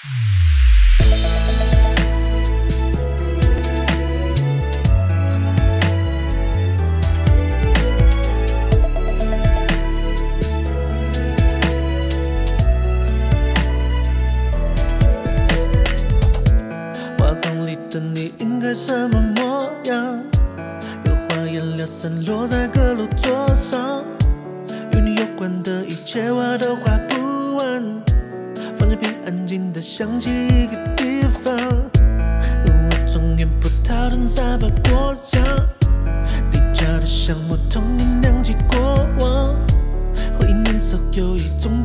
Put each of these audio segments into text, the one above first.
画框里的你应该什么模样？有花颜柳色落在阁楼桌上，与你有关的一切我都画。安静的想起一个地方，我总念葡萄藤散发果酱，低着的像木桶，你酿起过往，回忆年少有一种。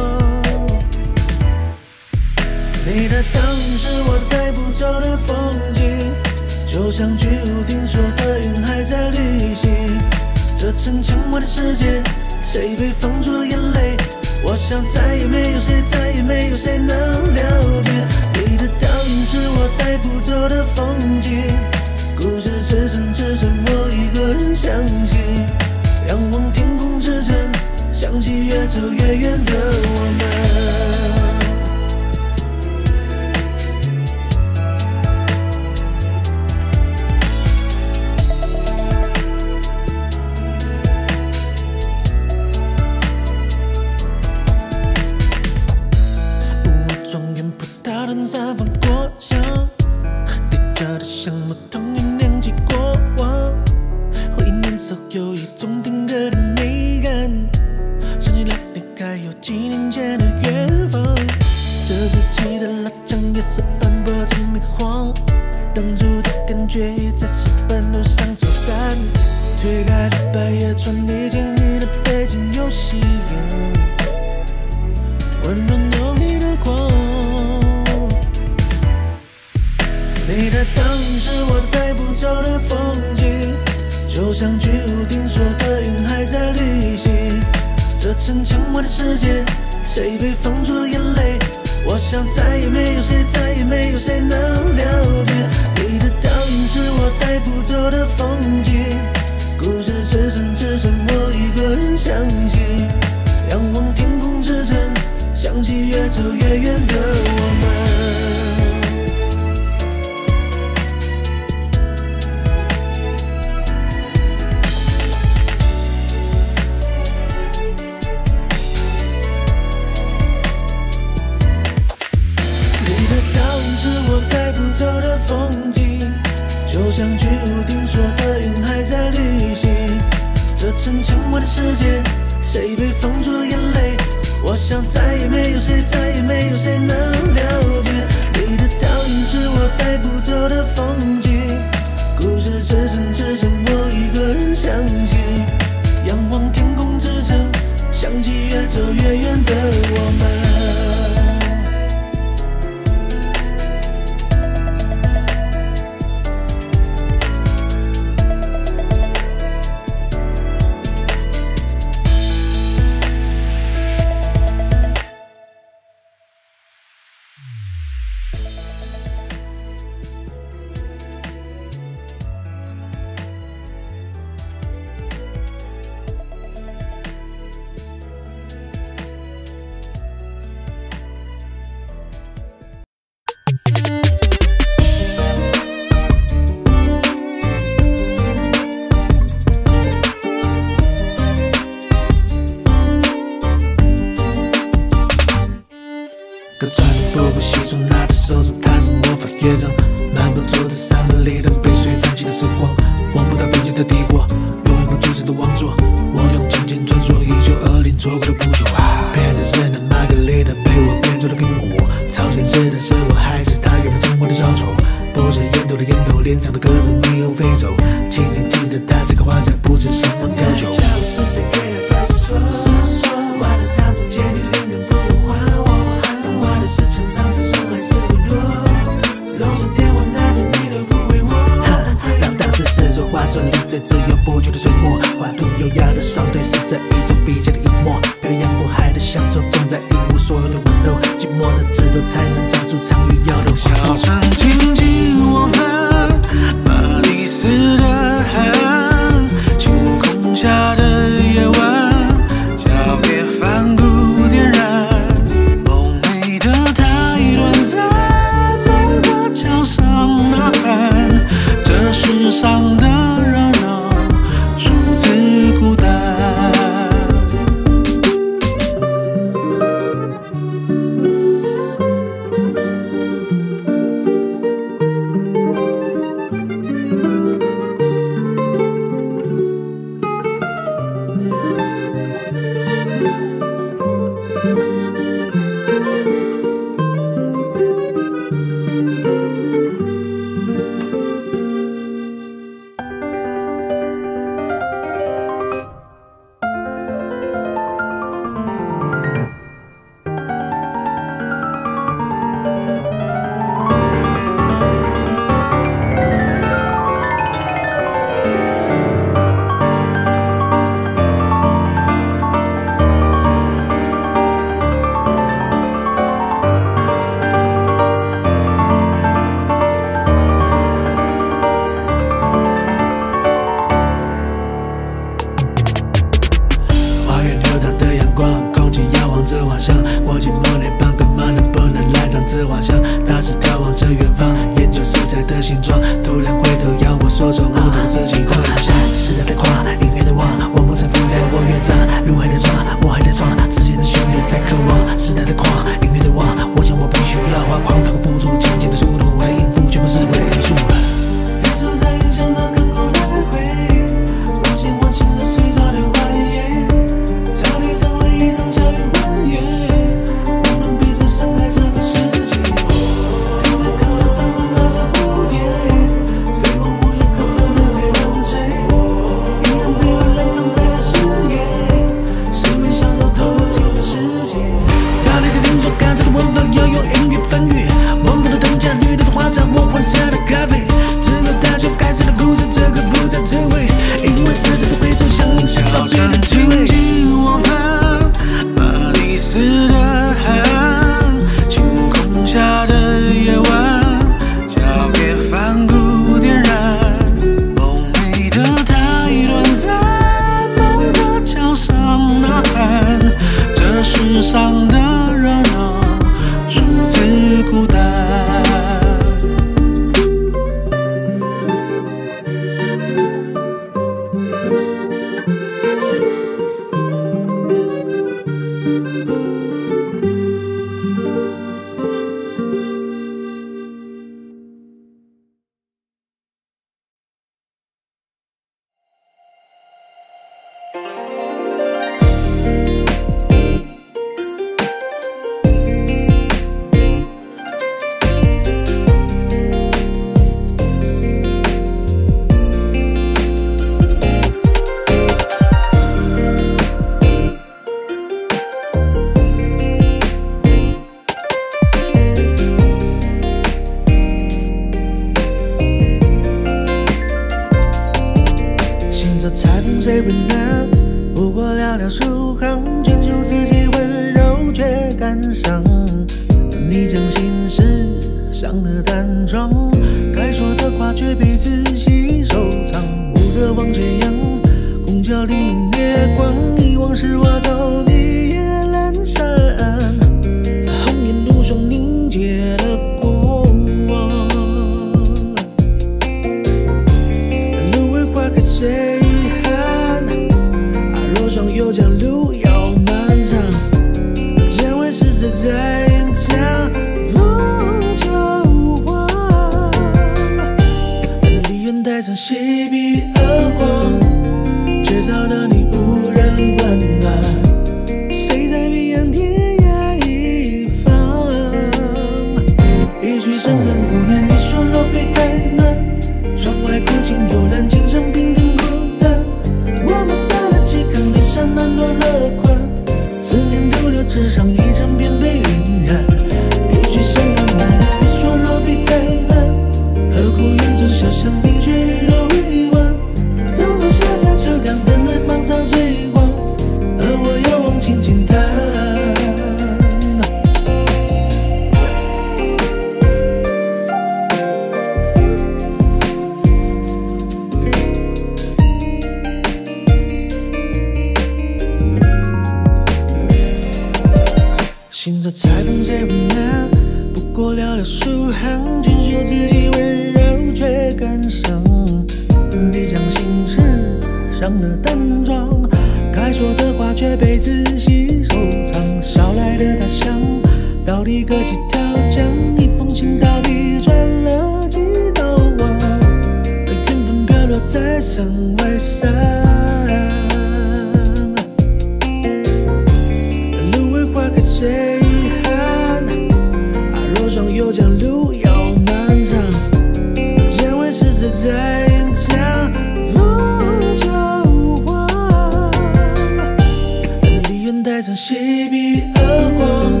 上嬉皮恶狂，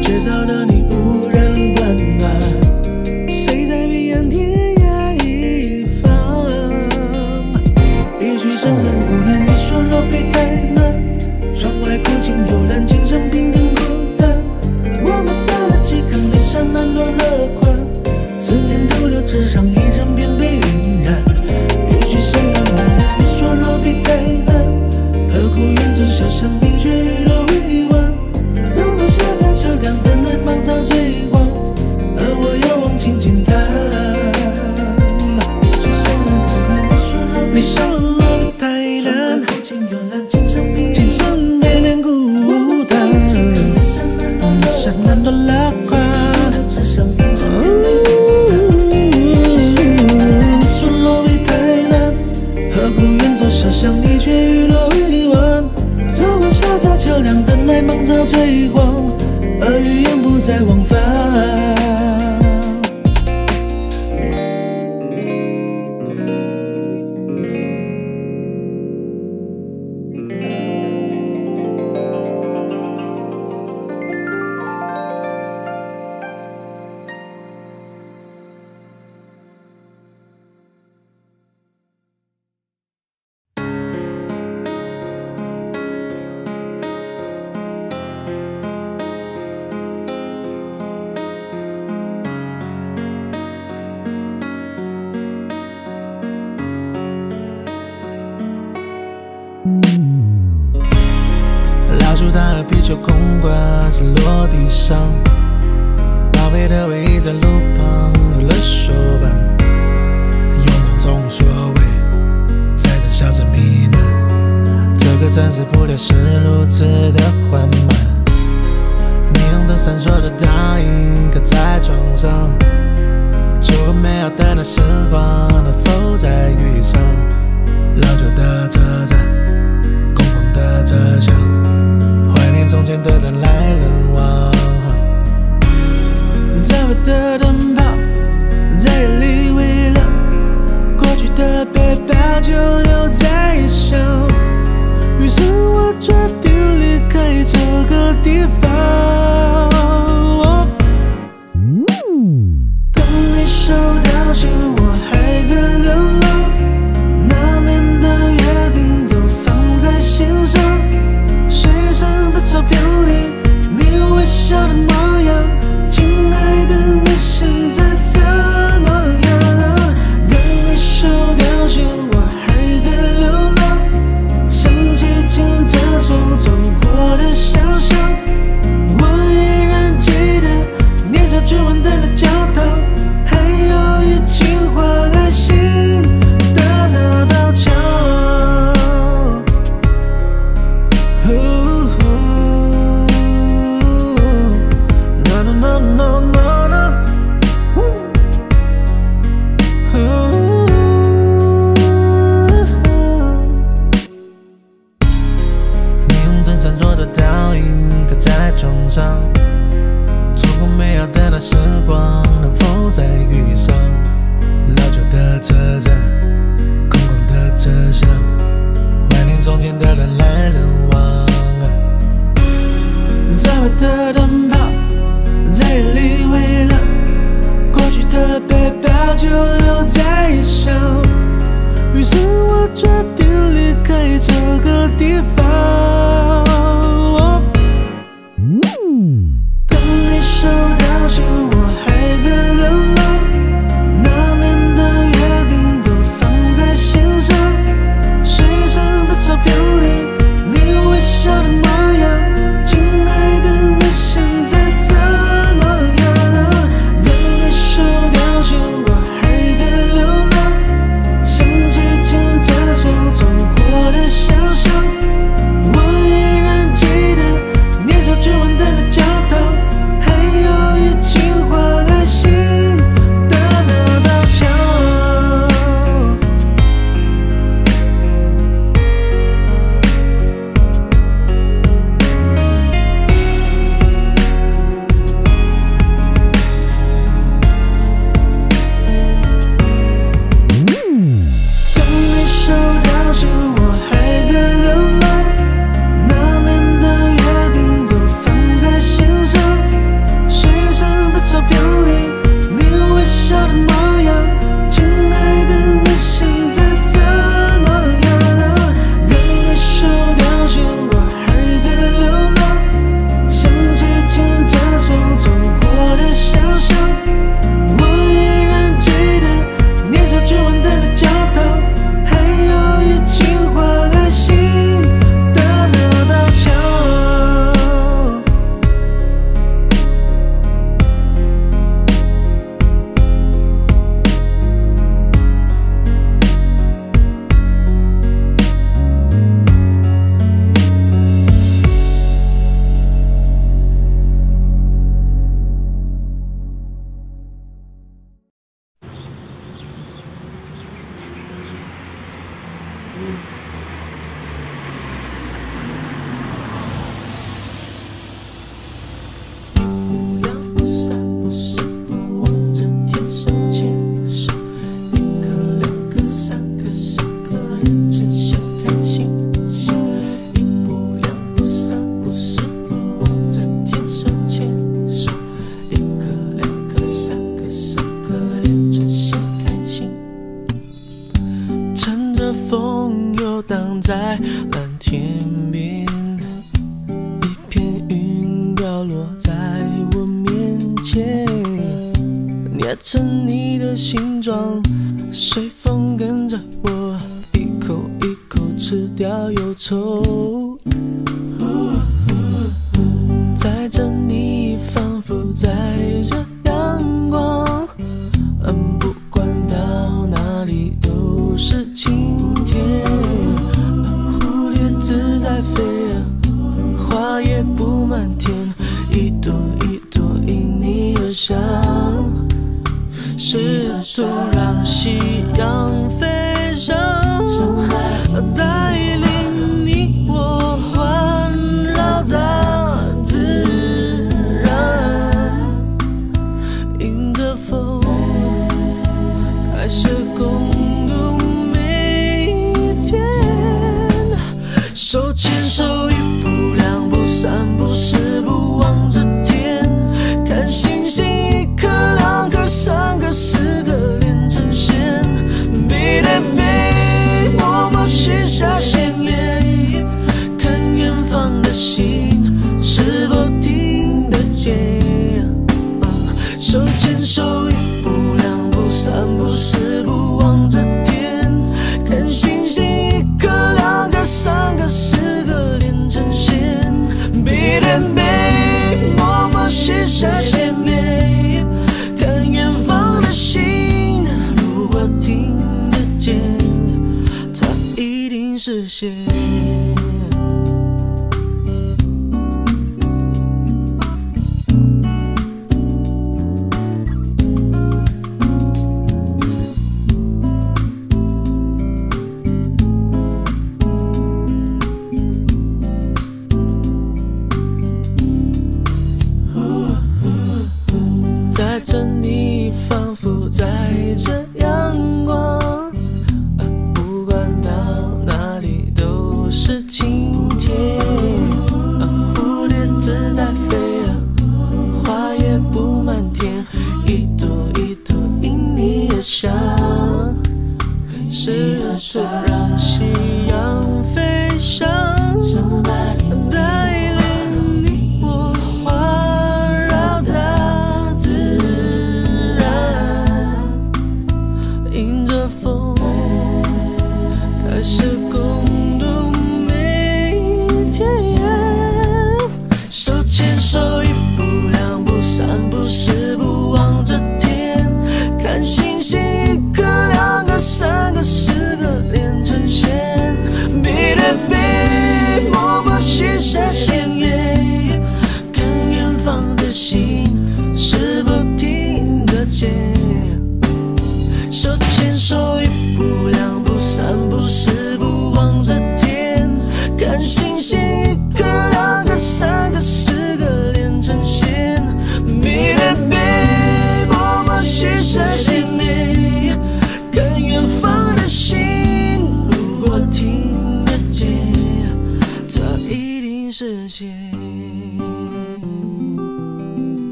却找到你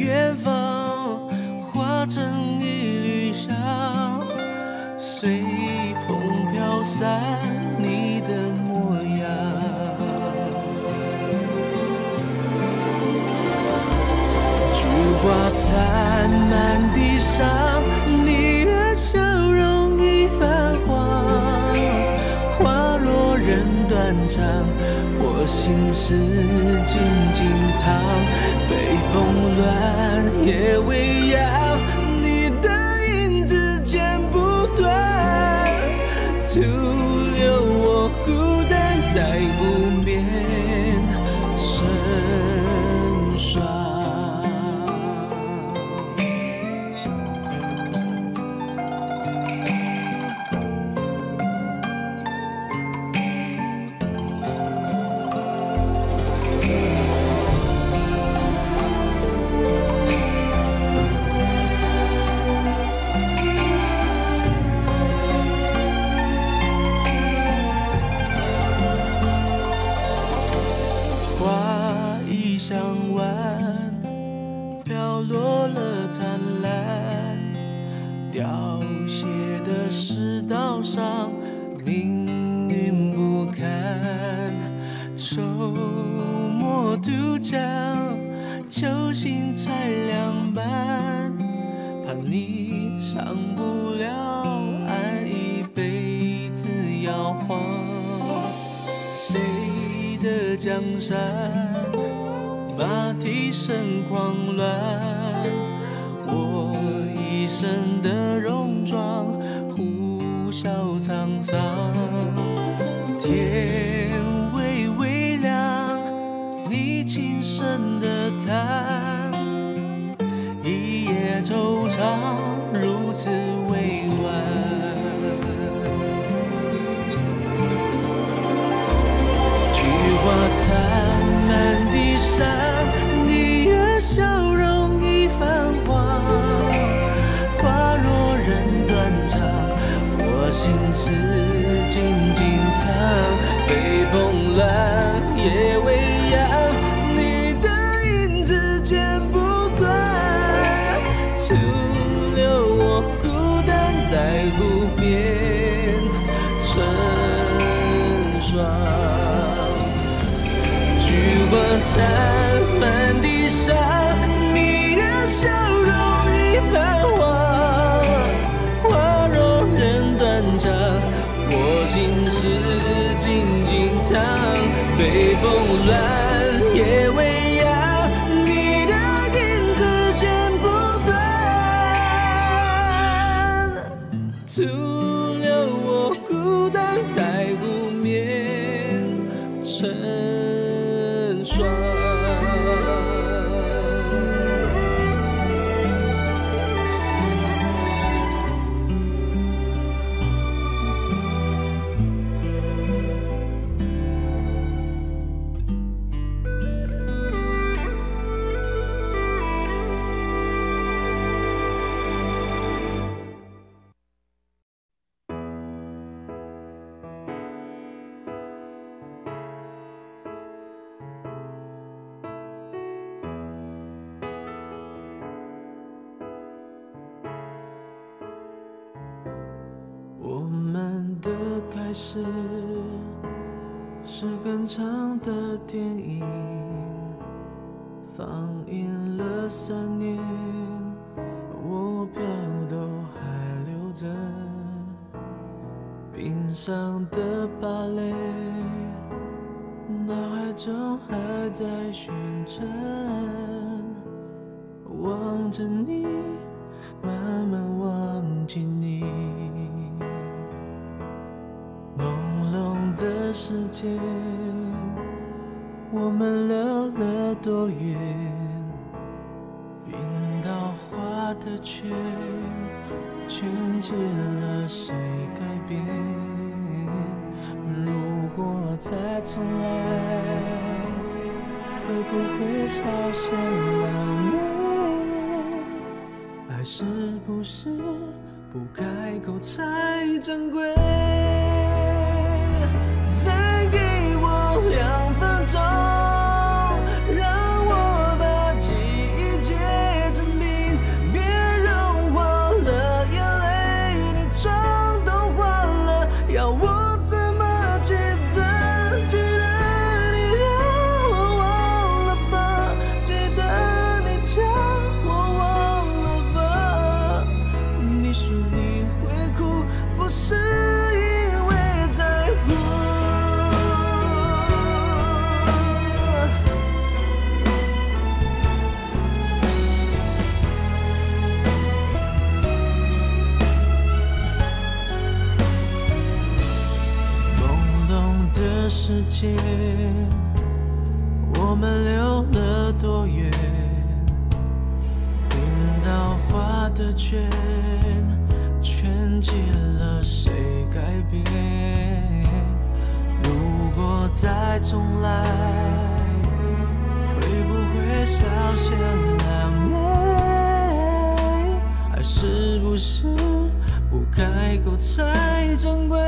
远方，化成一缕香，随风飘散你的模样。菊花残满地上，你的笑容已泛黄，花落人断肠。心事静静躺，北风乱，夜未央，你的影子剪不断，徒留我孤单在。无。是静静唱，北风。界我们溜了多远冰刀划的圈圈起了谁改变如果再重来会不会稍嫌狼狈爱是不是不开口才珍贵？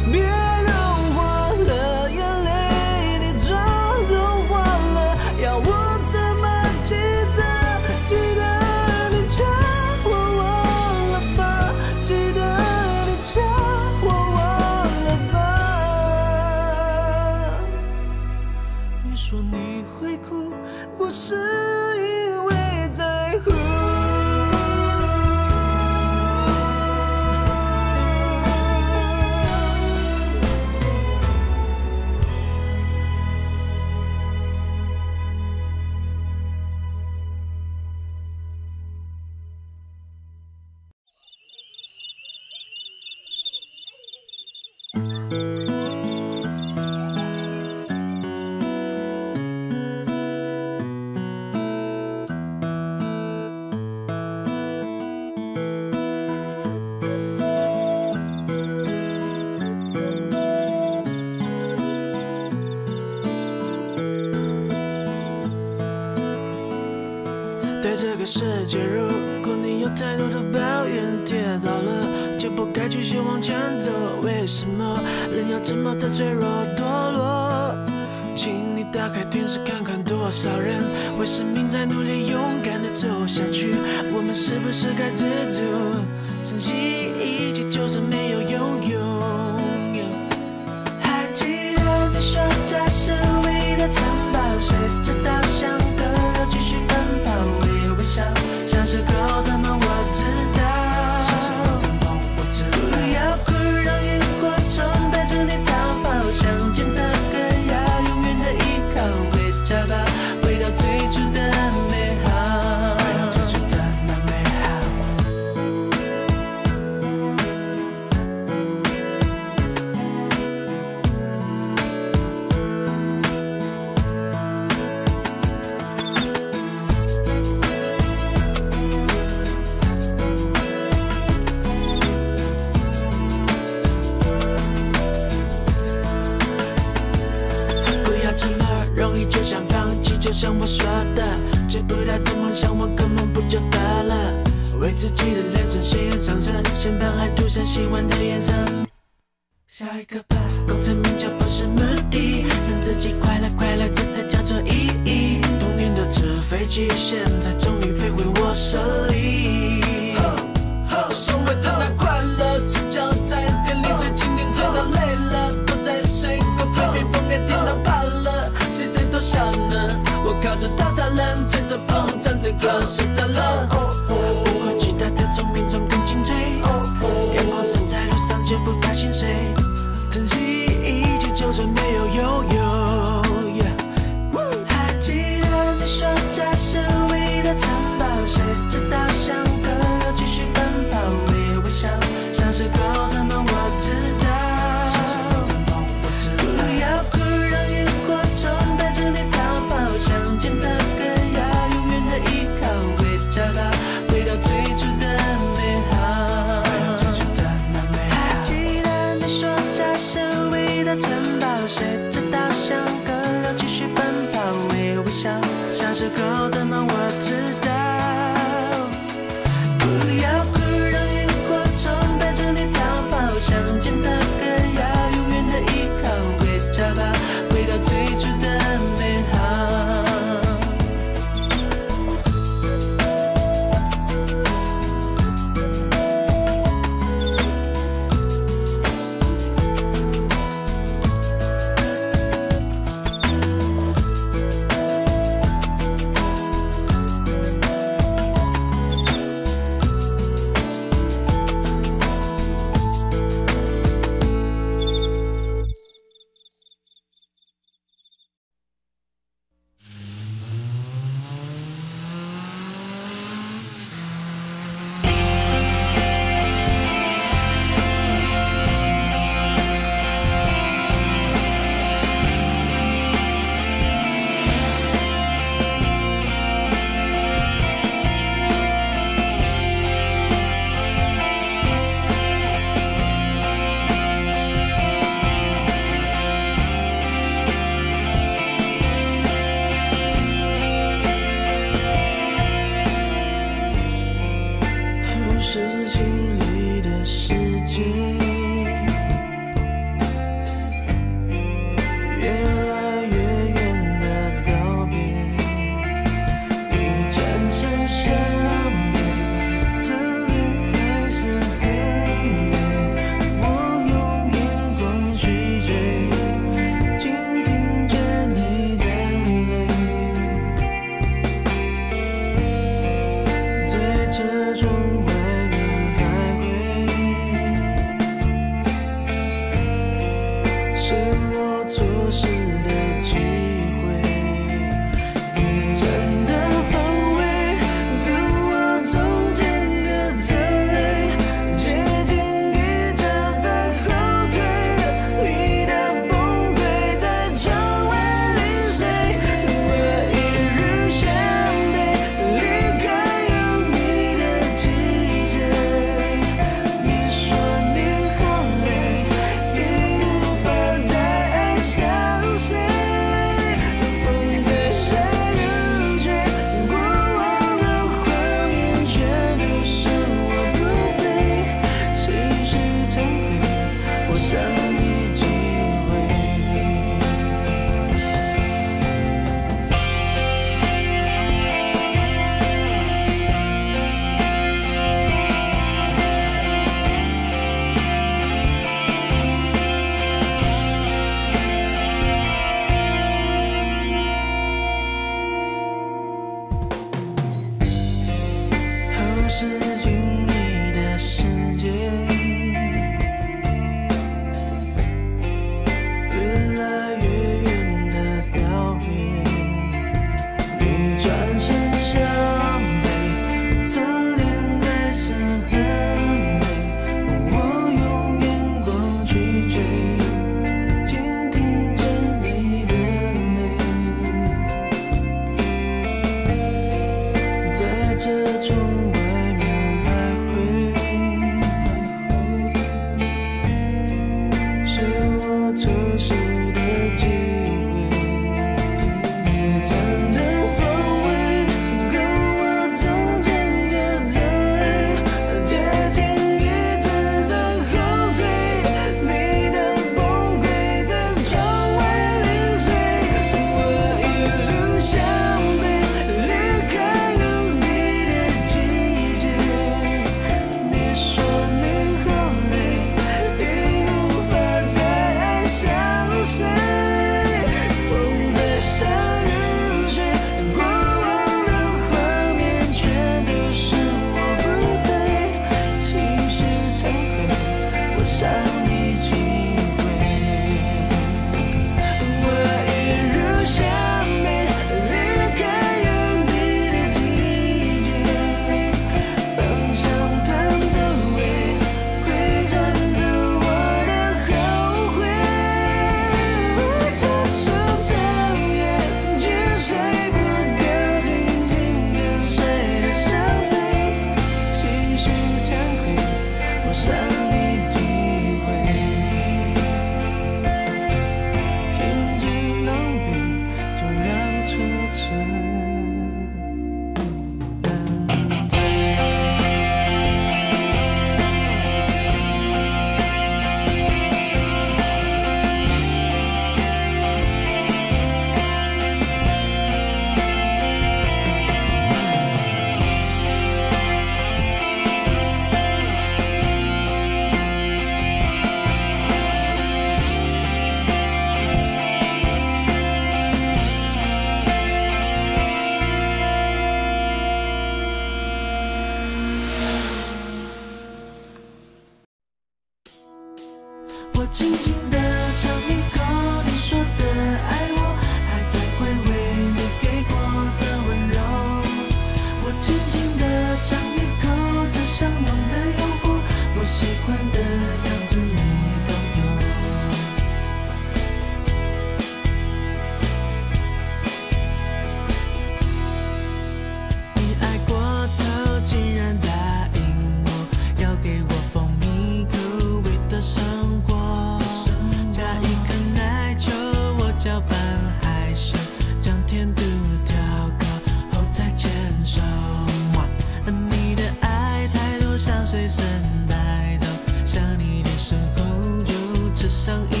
随身带走想你的时候就吃上一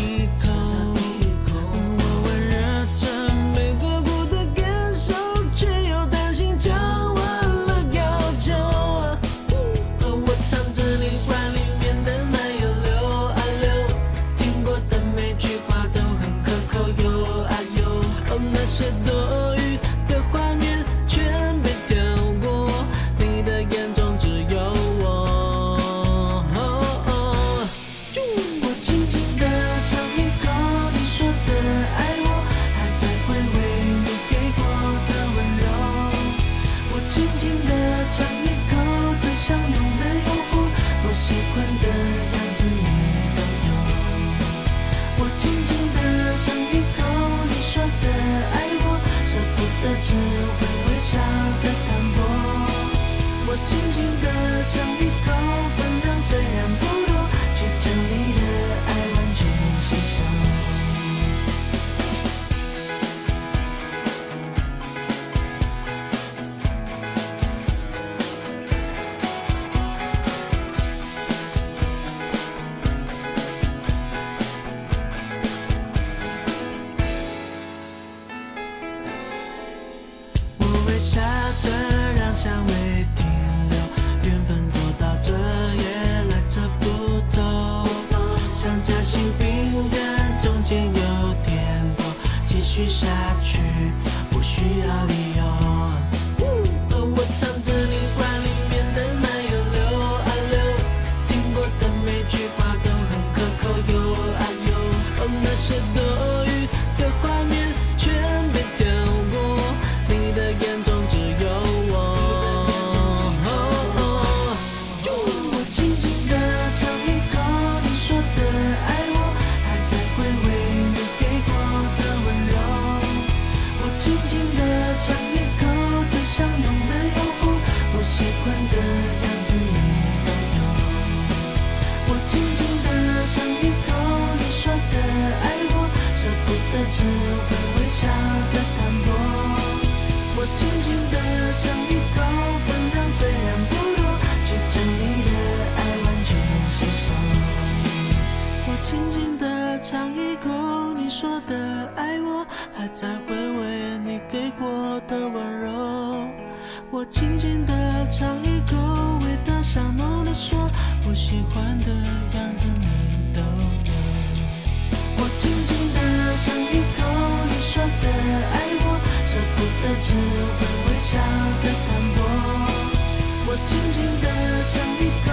watching me. 给过的温柔我轻轻地尝一口味道香浓的说我喜欢的样子你都有。我轻轻地尝一口你说的爱我舍不得吃会微笑的糖果我轻轻地尝一口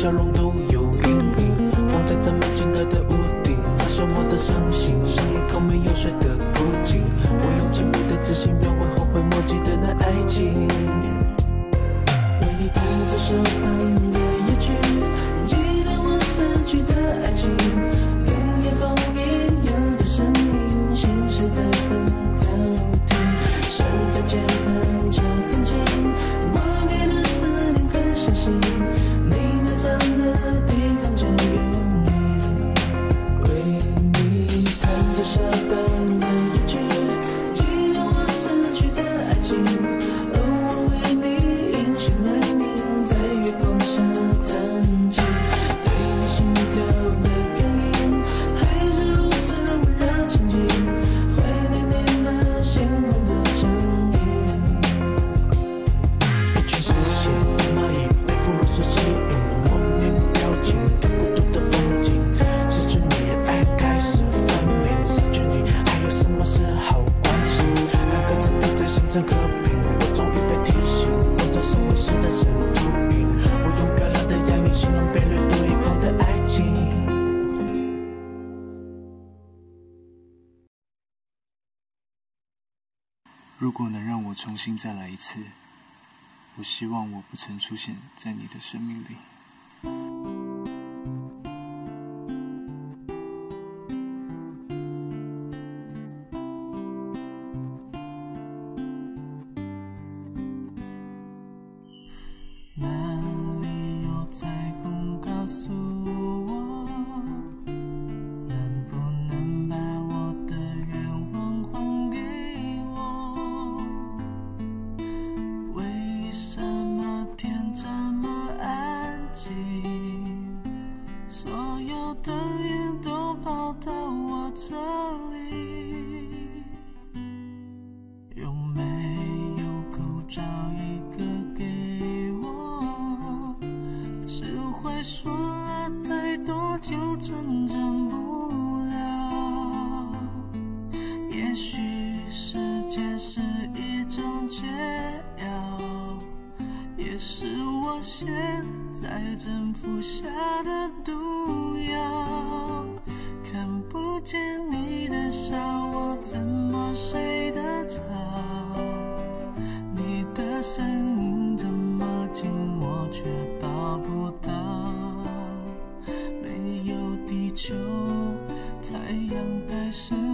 笑容都有阴影，放在这梦境的的屋顶，嘲笑我的伤心，像一口没有水的枯井，我用寂美的自信描绘后悔莫及的那爱情。为你弹这首。重新再来一次。我希望我不曾出现在你的生命里。太阳白石。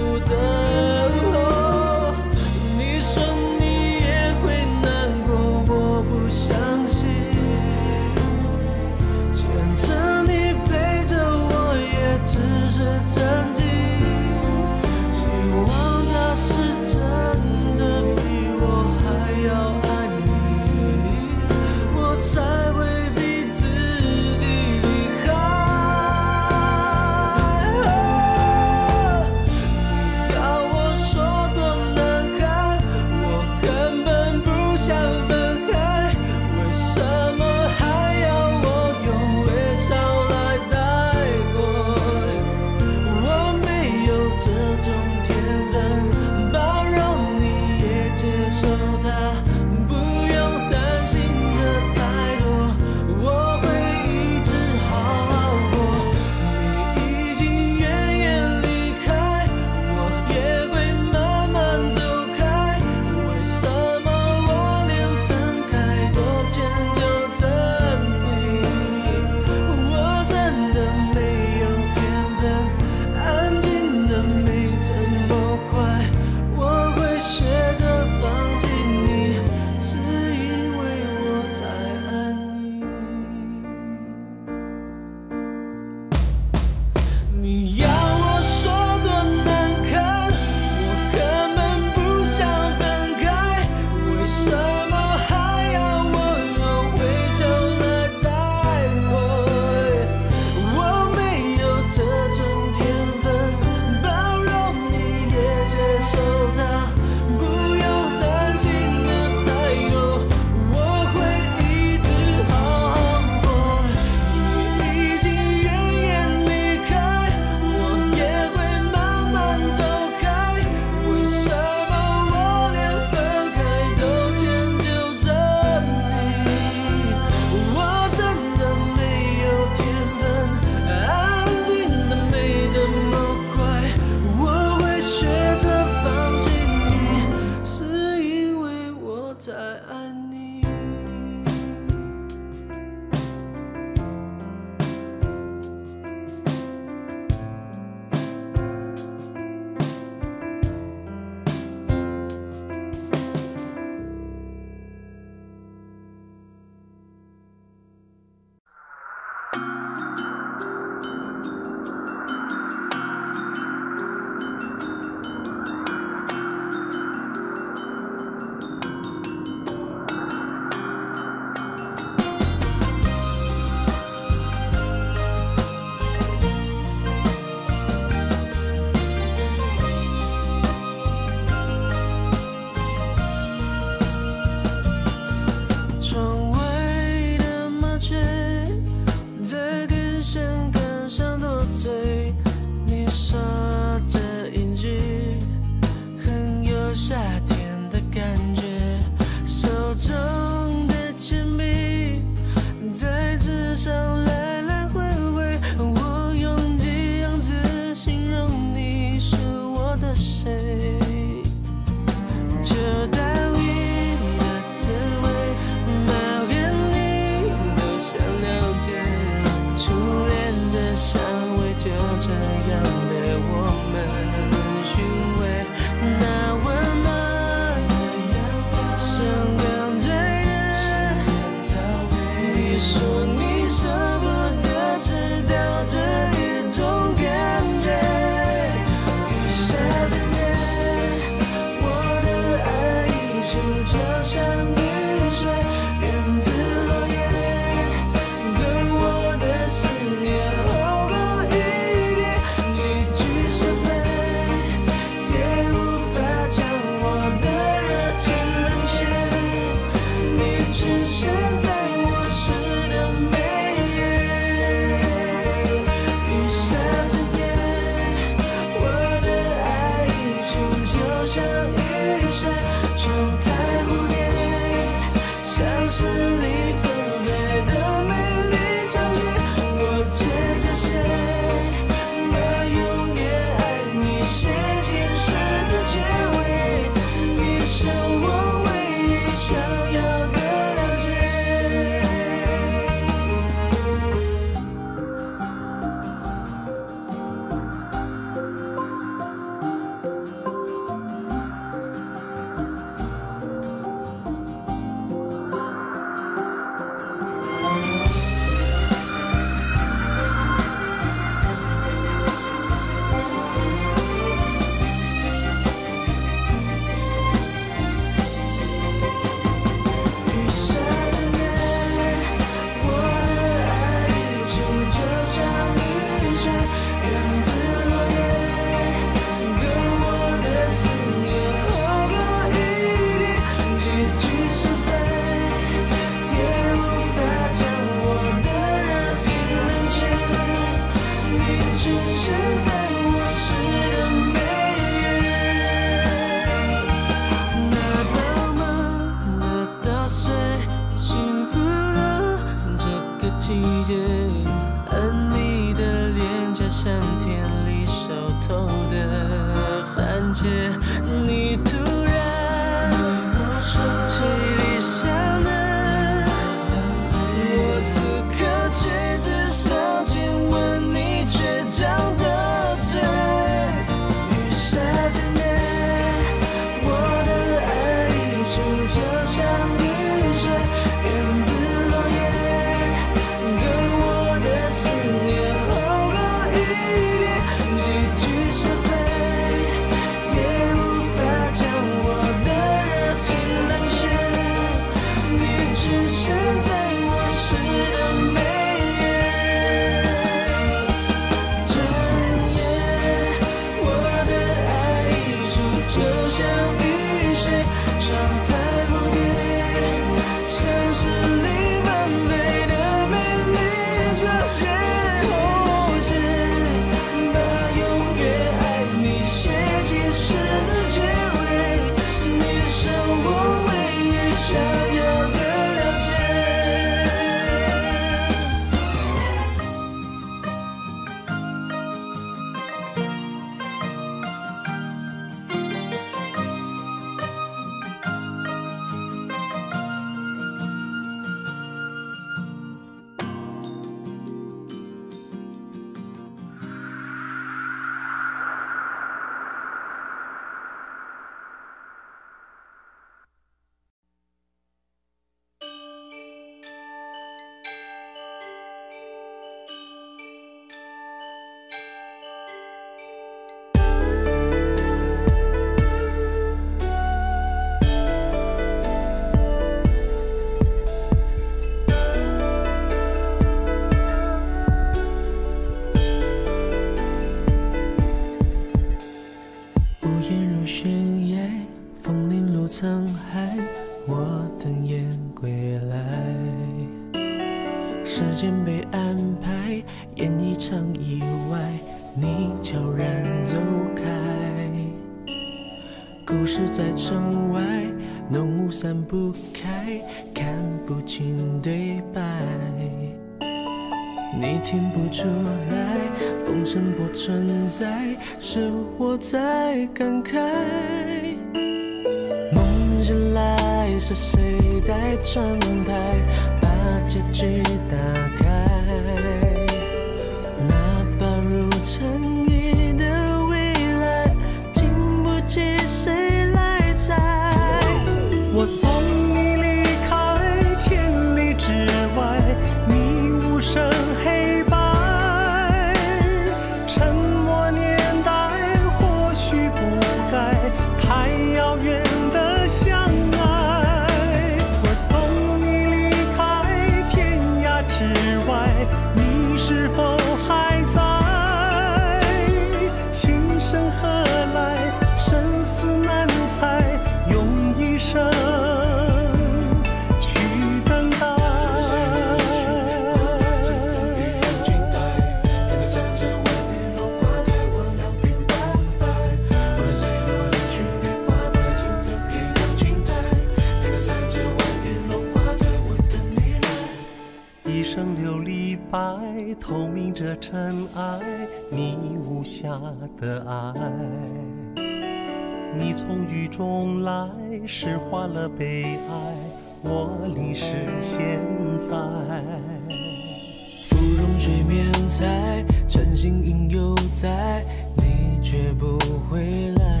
心音犹在，你却不回来。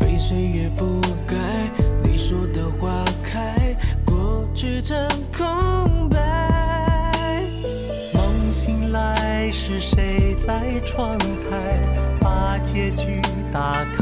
被岁月覆盖，你说的花开，过去成空白。梦醒来，是谁在窗台把结局打开？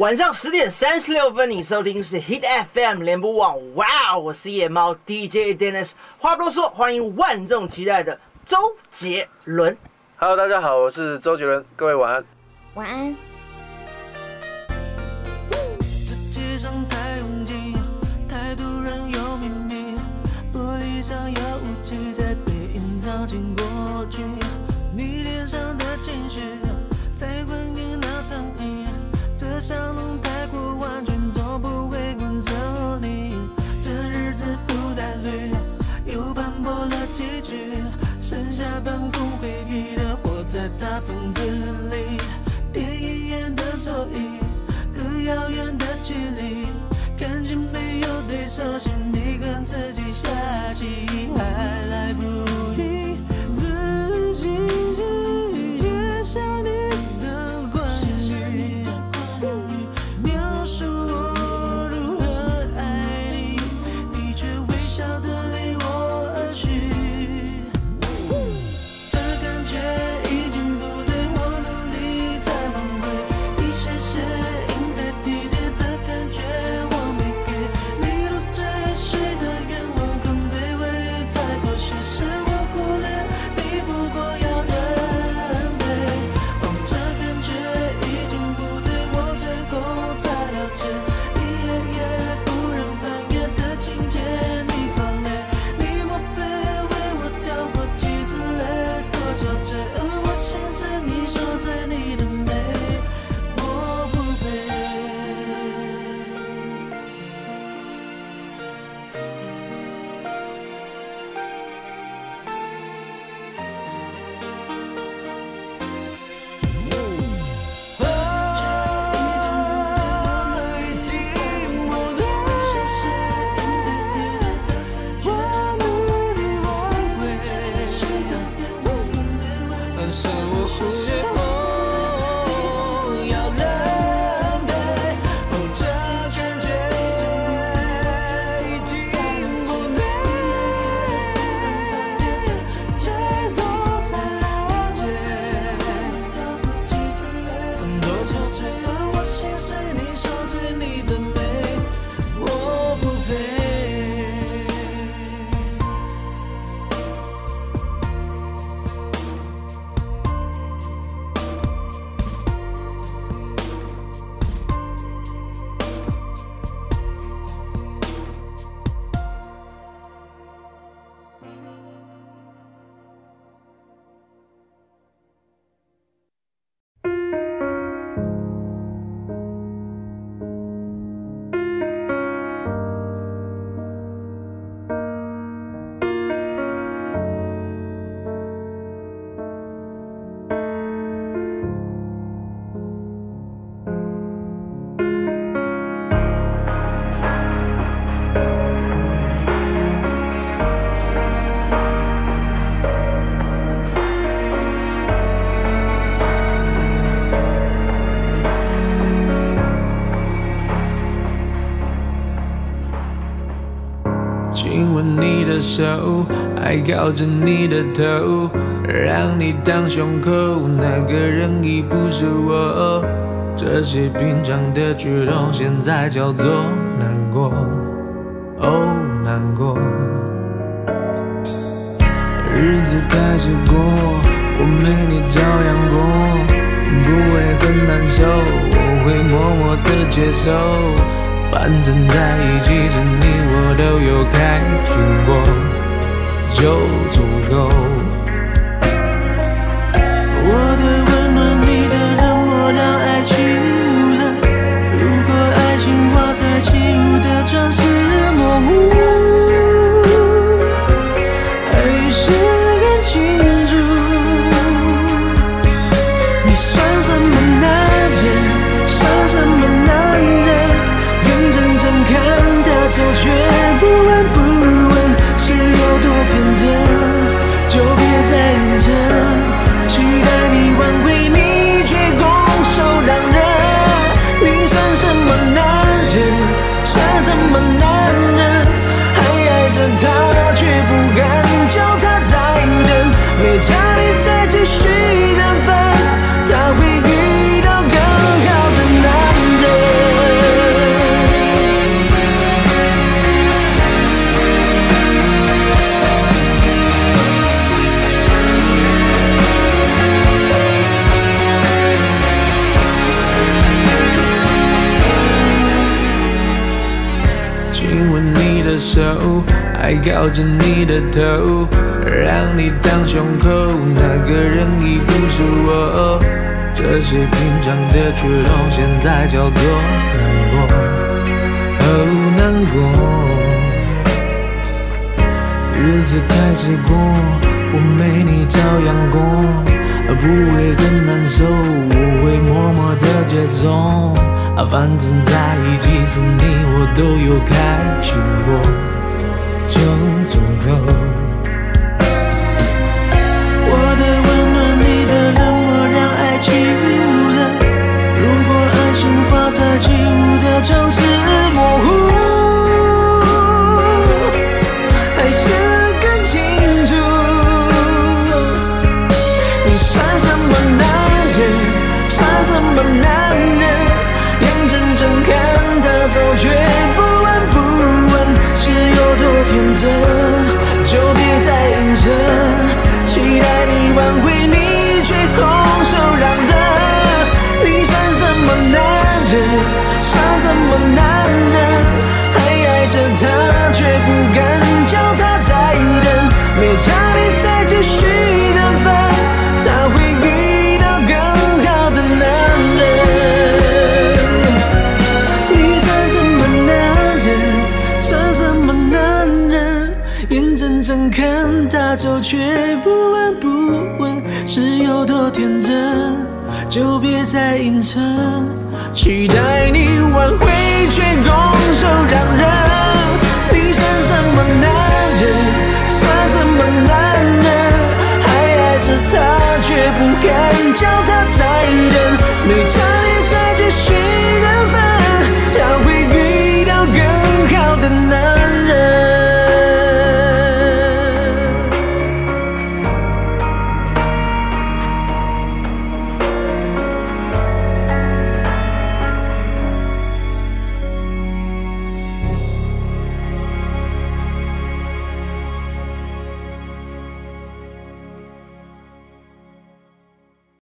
晚上十点三十六分，你收听是 Hit FM 联播网。哇，我是夜猫 DJ Dennis。话不多说，欢迎万众期待的周杰伦。Hello，大家好，我是周杰伦，各位晚安。晚安。这街上太拥挤，太多人有秘密，玻璃上有雾气在被隐藏进过去。你脸上的情绪，这香浓太过完全，总不会滚走你。这日子不太绿，又斑驳了几句，剩下半空回忆的活在大房子里。电影院的座椅，隔遥远的距离，感情没有对手戏，你跟自己下棋还来不还靠着你的头，让你当胸口，那个人已不是我。这些平常的举动，现在叫做难过，哦，难过。日子开始过，我没你照样过，不会很难受，我会默默的接受。反正在一起时，你我都有开心过，就足够。靠着你的头，让你当胸口，那个人已不是我。这些平常的举动，现在叫做难过，哦，难过。日子开始过，我没你照样过。不会很难受，我会默默的接受。反正在一起时，你我都有开心过，就足够。等。没差你再继续等分，他会遇到更好的男人。你算什么男人？算什么男人？眼睁睁看他走，却不闻不问，是有多天真？就别再硬撑，期待你挽回，却拱手让人。你算什么男人？叫他再等。没差